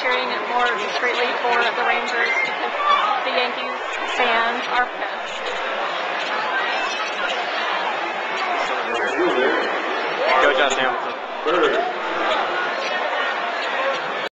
Cheering it more discreetly for the Rangers because the Yankees fans are pissed. Go Josh Hamilton.